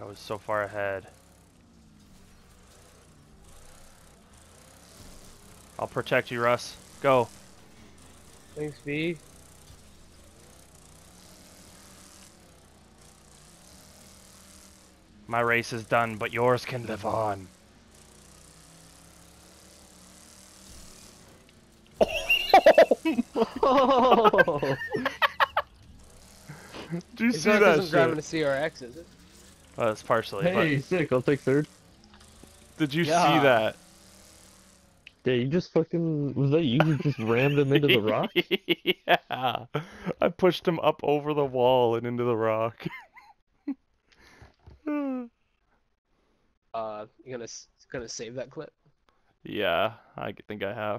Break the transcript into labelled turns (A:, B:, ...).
A: I was so far ahead. I'll protect you, Russ. Go.
B: Thanks, V.
A: My race is done, but yours can live on.
B: Oh!
A: Did you
B: It's
A: see
B: not
A: that
B: because I'm driving a? CRX, is it?
A: Well, that's partially.
C: Hey, sick. I'll take third.
A: Did you
B: Yeah.
A: see that?
C: Yeah, you just fucking was that you who just rammed him into the rock?
A: yeah. I pushed him up over the wall and into the rock.
B: Uh, you gonna gonna save that clip?
A: yeah, I think I have.